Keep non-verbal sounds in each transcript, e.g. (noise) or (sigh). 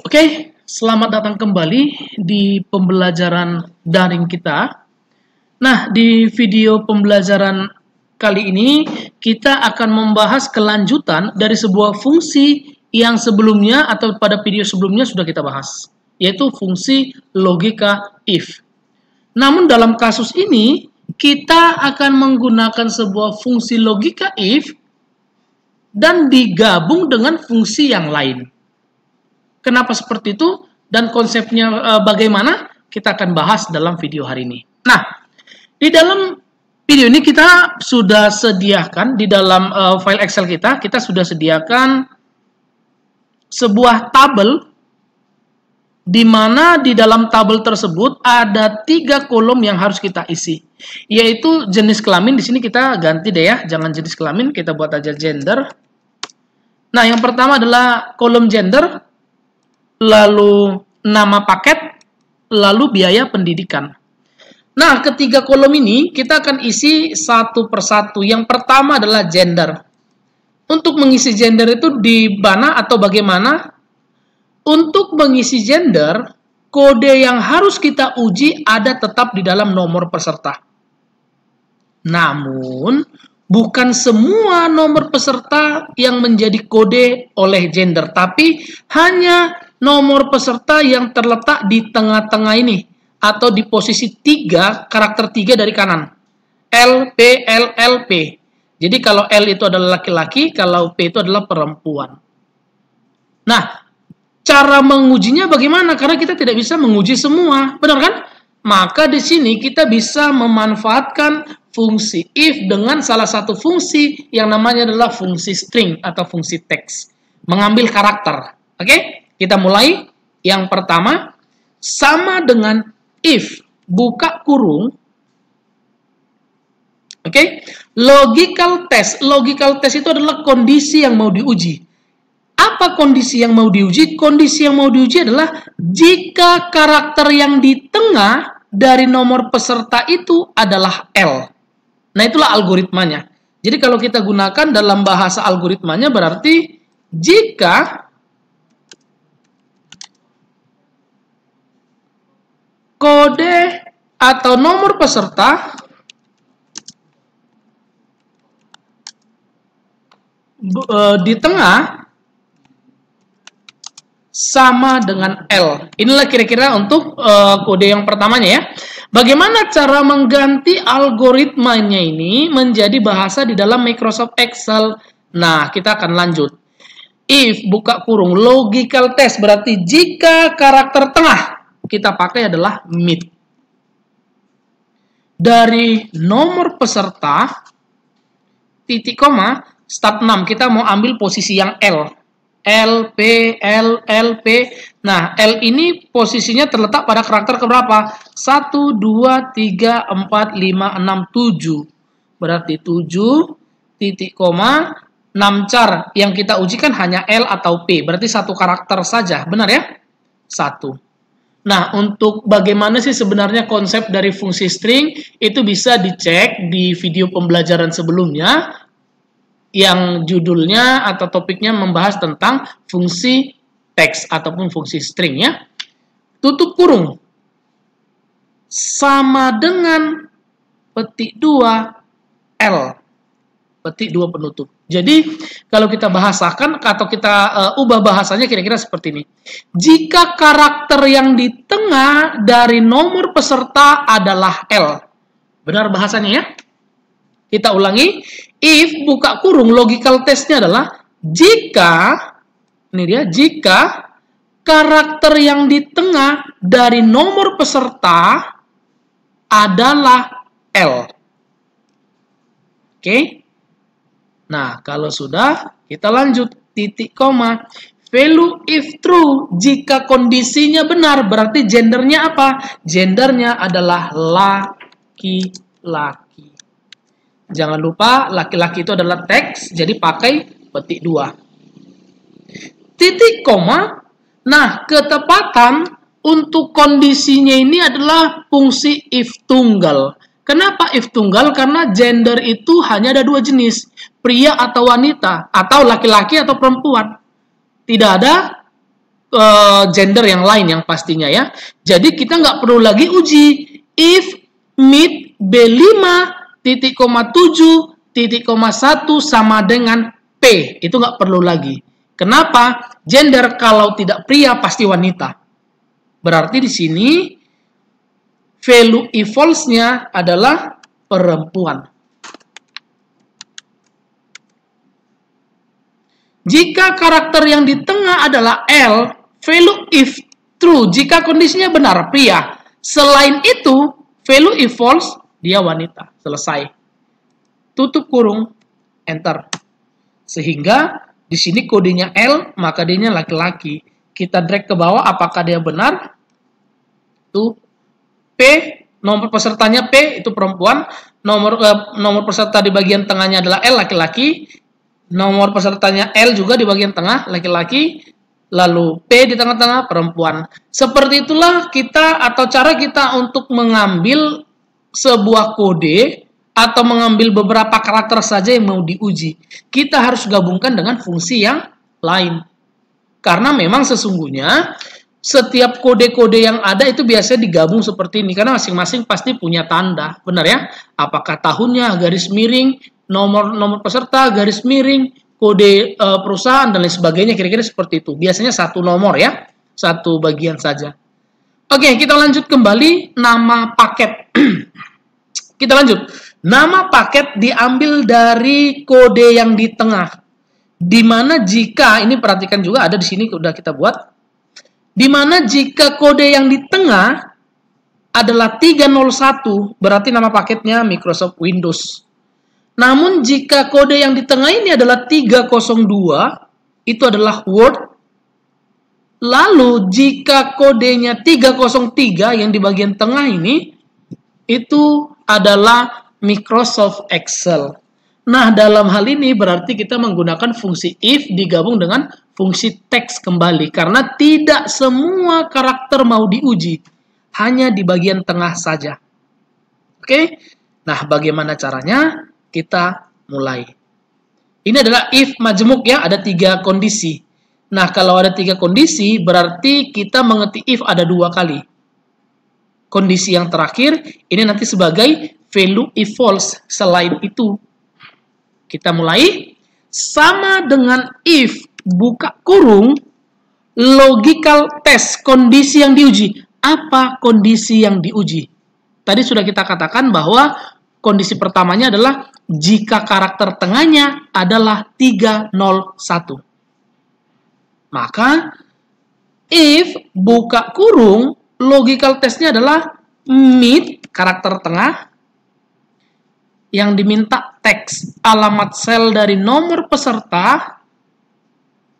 Oke, selamat datang kembali di pembelajaran daring kita. Nah, di video pembelajaran kali ini kita akan membahas kelanjutan dari sebuah fungsi yang sebelumnya atau pada video sebelumnya sudah kita bahas, yaitu fungsi logika if. Namun dalam kasus ini kita akan menggunakan sebuah fungsi logika if dan digabung dengan fungsi yang lain. Kenapa seperti itu dan konsepnya e, bagaimana? Kita akan bahas dalam video hari ini. Nah, di dalam video ini kita sudah sediakan di dalam e, file Excel kita, kita sudah sediakan sebuah tabel di mana di dalam tabel tersebut ada tiga kolom yang harus kita isi, yaitu jenis kelamin. Di sini kita ganti deh ya, jangan jenis kelamin, kita buat aja gender. Nah, yang pertama adalah kolom gender, lalu nama paket, lalu biaya pendidikan. Nah, ketiga kolom ini kita akan isi satu persatu. Yang pertama adalah gender. Untuk mengisi gender itu di mana atau bagaimana? Untuk mengisi gender, kode yang harus kita uji ada tetap di dalam nomor peserta. Namun, bukan semua nomor peserta yang menjadi kode oleh gender, tapi hanya nomor peserta yang terletak di tengah-tengah ini atau di posisi 3, karakter 3 dari kanan. L, P, L, L, P. Jadi kalau L itu adalah laki-laki, kalau P itu adalah perempuan. Nah, cara mengujinya bagaimana? Karena kita tidak bisa menguji semua, benar kan? Maka di sini kita bisa memanfaatkan fungsi if dengan salah satu fungsi yang namanya adalah fungsi string atau fungsi teks. Mengambil karakter. Oke? Okay? Kita mulai. Yang pertama, sama dengan if, buka kurung. Oke, okay? logical test. Logical test itu adalah kondisi yang mau diuji. Apa kondisi yang mau diuji? Kondisi yang mau diuji adalah jika karakter yang di tengah dari nomor peserta itu adalah L. Nah, itulah algoritmanya. Jadi kalau kita gunakan dalam bahasa algoritmanya berarti jika kode atau nomor peserta e, di tengah sama dengan L. Inilah kira-kira untuk uh, kode yang pertamanya ya. Bagaimana cara mengganti algoritmanya ini menjadi bahasa di dalam Microsoft Excel? Nah, kita akan lanjut. If buka kurung logical test berarti jika karakter tengah kita pakai adalah mid. Dari nomor peserta, titik koma, start 6, kita mau ambil posisi yang L. L, P, L, L, P. Nah, L ini posisinya terletak pada karakter keberapa? 1, 2, 3, 4, 5, 6, 7. Berarti 7, titik koma, 6 char. Yang kita ujikan hanya L atau P. Berarti satu karakter saja. Benar ya? 1. Nah, untuk bagaimana sih sebenarnya konsep dari fungsi string itu bisa dicek di video pembelajaran sebelumnya yang judulnya atau topiknya membahas tentang fungsi teks ataupun fungsi string ya. Tutup kurung sama dengan petik 2 L. Petik 2 penutup. Jadi kalau kita bahasakan atau kita uh, ubah bahasanya kira-kira seperti ini. Jika karakter yang di tengah dari nomor peserta adalah L. Benar bahasanya ya? Kita ulangi. If buka kurung logical testnya adalah jika ini dia jika karakter yang di tengah dari nomor peserta adalah L. Oke. Okay? Nah, kalau sudah, kita lanjut. Titik koma. Value if true. Jika kondisinya benar, berarti gendernya apa? Gendernya adalah laki-laki. Jangan lupa, laki-laki itu adalah teks, jadi pakai petik dua. Titik koma. Nah, ketepatan untuk kondisinya ini adalah fungsi if tunggal. Kenapa if tunggal? Karena gender itu hanya ada dua jenis, pria atau wanita, atau laki-laki atau perempuan. Tidak ada uh, gender yang lain yang pastinya ya. Jadi kita nggak perlu lagi uji if mid B5 titik koma 7 titik koma 1 sama dengan P. Itu nggak perlu lagi. Kenapa? Gender kalau tidak pria pasti wanita. Berarti di sini value evolves-nya adalah perempuan. Jika karakter yang di tengah adalah L, value if true. Jika kondisinya benar, pria. Selain itu, value if false, dia wanita. Selesai. Tutup kurung, enter. Sehingga di sini kodenya L, maka dia laki-laki. Kita drag ke bawah, apakah dia benar? Tuh, nomor pesertanya P, itu perempuan. Nomor eh, nomor peserta di bagian tengahnya adalah L, laki-laki Nomor pesertanya L juga di bagian tengah, laki-laki. Lalu P di tengah-tengah, perempuan. Seperti itulah kita atau cara kita untuk mengambil sebuah kode atau mengambil beberapa karakter saja yang mau diuji. Kita harus gabungkan dengan fungsi yang lain. Karena memang sesungguhnya setiap kode-kode yang ada itu biasanya digabung seperti ini karena masing-masing pasti punya tanda, benar ya? Apakah tahunnya garis miring, nomor nomor peserta, garis miring, kode e, perusahaan dan lain sebagainya kira-kira seperti itu. Biasanya satu nomor ya, satu bagian saja. Oke, kita lanjut kembali nama paket. (clears throat) kita lanjut. Nama paket diambil dari kode yang di tengah. Di mana jika ini perhatikan juga ada di sini sudah kita buat. Di mana jika kode yang di tengah adalah 301 berarti nama paketnya Microsoft Windows. Namun jika kode yang di tengah ini adalah 302, itu adalah Word. Lalu jika kodenya 303 yang di bagian tengah ini, itu adalah Microsoft Excel. Nah, dalam hal ini berarti kita menggunakan fungsi if digabung dengan fungsi text kembali. Karena tidak semua karakter mau diuji. Hanya di bagian tengah saja. Oke? Nah, bagaimana caranya? kita mulai. Ini adalah if majemuk ya, ada tiga kondisi. Nah, kalau ada tiga kondisi, berarti kita mengerti if ada dua kali. Kondisi yang terakhir, ini nanti sebagai value if false. Selain itu, kita mulai. Sama dengan if, buka kurung, logical test, kondisi yang diuji. Apa kondisi yang diuji? Tadi sudah kita katakan bahwa kondisi pertamanya adalah jika karakter tengahnya adalah 301. Maka if buka kurung logical testnya adalah mid karakter tengah yang diminta teks alamat sel dari nomor peserta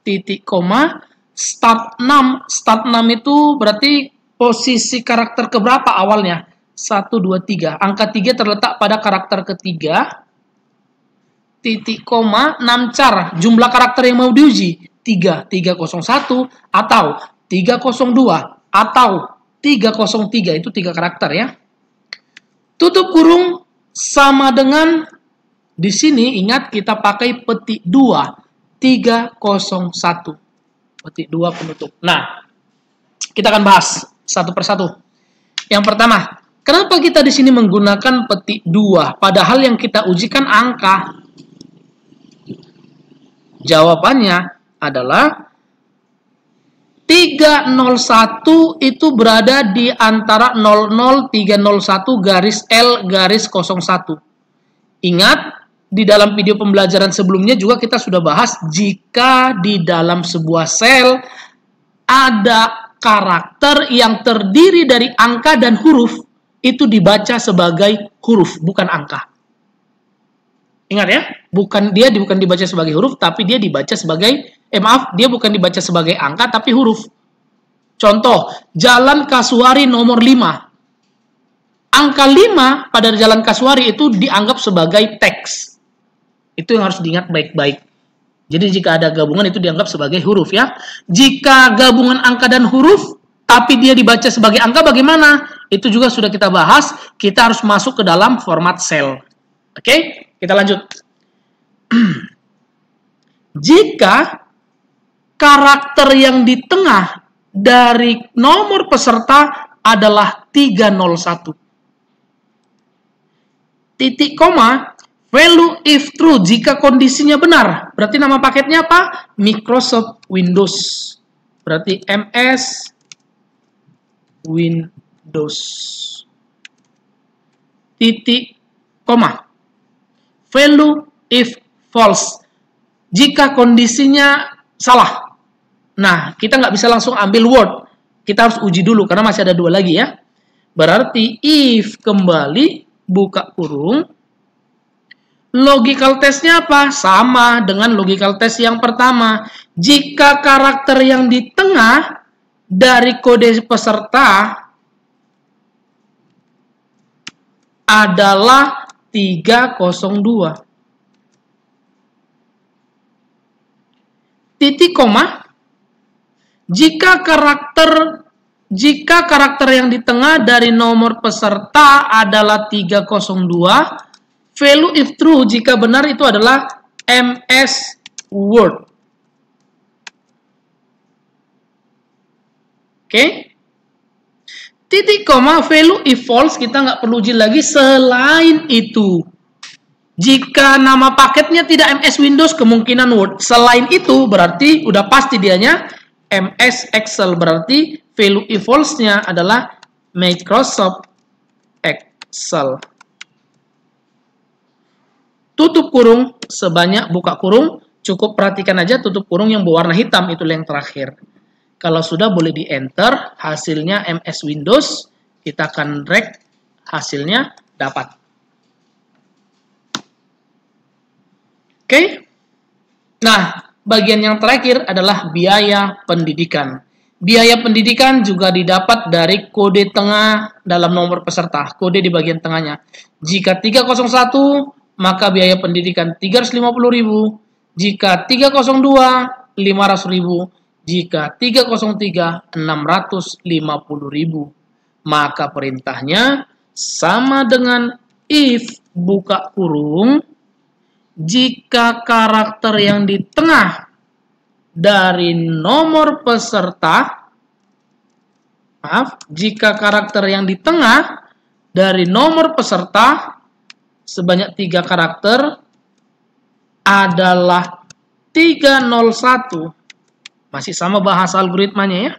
titik koma start 6 start 6 itu berarti posisi karakter keberapa awalnya? 1 2 3 angka 3 terletak pada karakter ketiga. Titik koma 6 car jumlah karakter yang mau diuji 3 301 atau 302 atau 303 itu tiga karakter ya. Tutup kurung sama dengan di sini ingat kita pakai petik 2 301 petik 2 penutup. Nah kita akan bahas satu persatu. Yang pertama kenapa kita di sini menggunakan petik 2 padahal yang kita ujikan angka. Jawabannya adalah 301 itu berada di antara 00301 garis L garis 01. Ingat, di dalam video pembelajaran sebelumnya juga kita sudah bahas jika di dalam sebuah sel ada karakter yang terdiri dari angka dan huruf, itu dibaca sebagai huruf, bukan angka. Ingat ya, bukan dia bukan dibaca sebagai huruf, tapi dia dibaca sebagai, eh maaf, dia bukan dibaca sebagai angka, tapi huruf. Contoh, Jalan Kasuari nomor 5. Angka 5 pada Jalan Kasuari itu dianggap sebagai teks. Itu yang harus diingat baik-baik. Jadi jika ada gabungan itu dianggap sebagai huruf ya. Jika gabungan angka dan huruf, tapi dia dibaca sebagai angka bagaimana? Itu juga sudah kita bahas, kita harus masuk ke dalam format sel. Oke? Okay? Kita lanjut. (clears throat) Jika karakter yang di tengah dari nomor peserta adalah 301. Titik koma, value if true jika kondisinya benar. Berarti nama paketnya apa? Microsoft Windows. Berarti MS Windows. Titik koma. Value if false. Jika kondisinya salah. Nah, kita nggak bisa langsung ambil word. Kita harus uji dulu, karena masih ada dua lagi ya. Berarti if kembali, buka kurung. Logical testnya apa? Sama dengan logical test yang pertama. Jika karakter yang di tengah dari kode peserta adalah 302. Titik koma jika karakter jika karakter yang di tengah dari nomor peserta adalah 302, value if true jika benar itu adalah MS Word. Oke. Okay? Titik koma value if false kita nggak perlu uji lagi selain itu. Jika nama paketnya tidak MS Windows kemungkinan Word. Selain itu berarti udah pasti dianya MS Excel berarti value evolves-nya adalah Microsoft Excel. Tutup kurung sebanyak buka kurung, cukup perhatikan aja tutup kurung yang berwarna hitam itu yang terakhir. Kalau sudah boleh di enter, hasilnya MS Windows, kita akan drag hasilnya dapat. Oke. Okay? Nah, bagian yang terakhir adalah biaya pendidikan. Biaya pendidikan juga didapat dari kode tengah dalam nomor peserta, kode di bagian tengahnya. Jika 301, maka biaya pendidikan 350.000, jika 302, 500.000, jika 303, 650.000. Maka perintahnya sama dengan if buka kurung jika karakter yang di tengah dari nomor peserta maaf, jika karakter yang di tengah dari nomor peserta sebanyak tiga karakter adalah 301 masih sama bahasa algoritmanya ya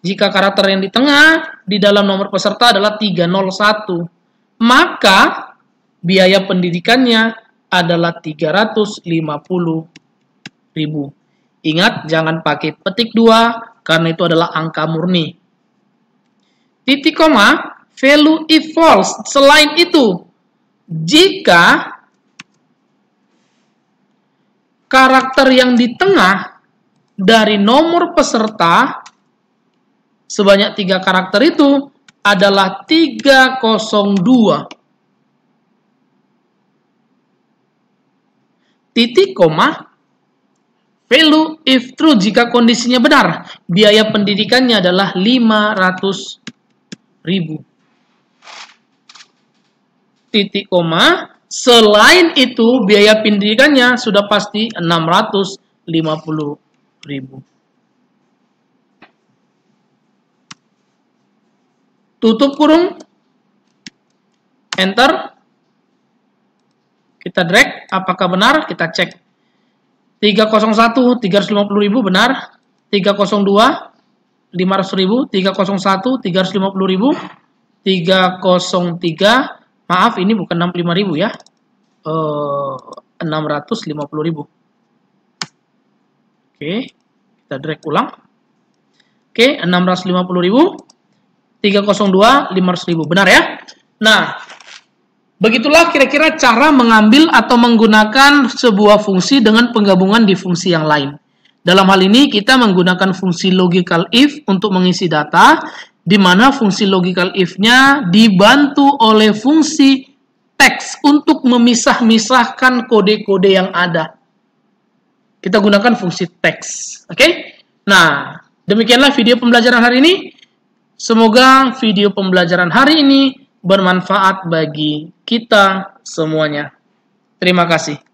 jika karakter yang di tengah di dalam nomor peserta adalah 301 maka biaya pendidikannya adalah 350 ribu. Ingat, jangan pakai petik 2 karena itu adalah angka murni. Titik koma, value if false. Selain itu, jika karakter yang di tengah dari nomor peserta sebanyak tiga karakter itu adalah 302. titik koma value if true jika kondisinya benar biaya pendidikannya adalah 500 ribu titik koma selain itu biaya pendidikannya sudah pasti 650 ribu tutup kurung enter kita drag, apakah benar? Kita cek. 301, 350 ribu benar. 302, 500 ribu. 301, 350 ribu. 303, maaf ini bukan 65 ribu ya. Uh, eh, 650 ribu. Oke, kita drag ulang. Oke, 650 ribu. 302, 500 ribu. Benar ya? Nah, Begitulah kira-kira cara mengambil atau menggunakan sebuah fungsi dengan penggabungan di fungsi yang lain. Dalam hal ini kita menggunakan fungsi logical if untuk mengisi data, di mana fungsi logical if-nya dibantu oleh fungsi text untuk memisah-misahkan kode-kode yang ada. Kita gunakan fungsi text. Oke? Okay? Nah, demikianlah video pembelajaran hari ini. Semoga video pembelajaran hari ini bermanfaat bagi kita semuanya. Terima kasih.